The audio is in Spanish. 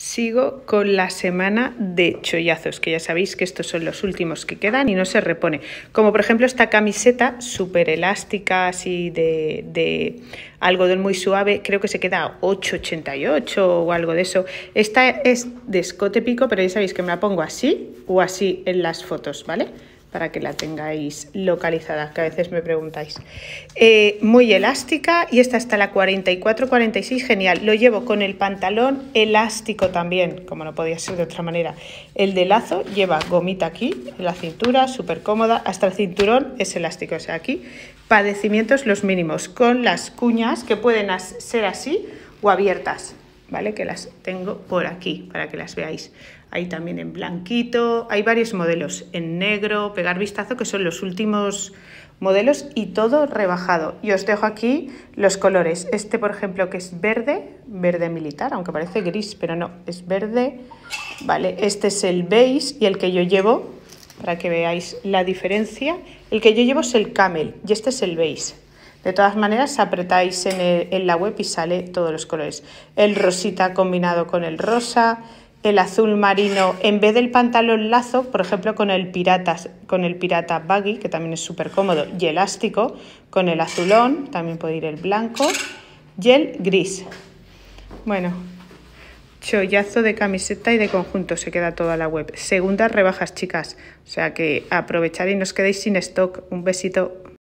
Sigo con la semana de chollazos, que ya sabéis que estos son los últimos que quedan y no se repone. Como por ejemplo esta camiseta súper elástica, así de, de, algodón muy suave, creo que se queda 8,88 o algo de eso. Esta es de escote pico, pero ya sabéis que me la pongo así o así en las fotos, ¿vale? Para que la tengáis localizada, que a veces me preguntáis. Eh, muy elástica y esta está la 44-46, genial. Lo llevo con el pantalón elástico también, como no podía ser de otra manera. El de lazo lleva gomita aquí, en la cintura, súper cómoda. Hasta el cinturón es elástico, o sea, aquí padecimientos los mínimos, con las cuñas que pueden ser así o abiertas. ¿Vale? Que las tengo por aquí para que las veáis. Hay también en blanquito, hay varios modelos en negro, pegar vistazo que son los últimos modelos y todo rebajado. Y os dejo aquí los colores. Este, por ejemplo, que es verde, verde militar, aunque parece gris, pero no, es verde. Vale, este es el beige y el que yo llevo, para que veáis la diferencia, el que yo llevo es el camel y este es el beige. De todas maneras, apretáis en, la web y sale todos los colores. El rosita combinado con el rosa, el azul marino, en vez del pantalón lazo, por ejemplo, con el pirata, con el pirata baggy, que también es súper cómodo, y elástico, con el azulón, también puede ir el blanco, y el gris. Bueno, chollazo de camiseta y de conjunto, se queda toda la web. Segundas rebajas, chicas. O sea que aprovechar y nos quedéis sin stock. Un besito.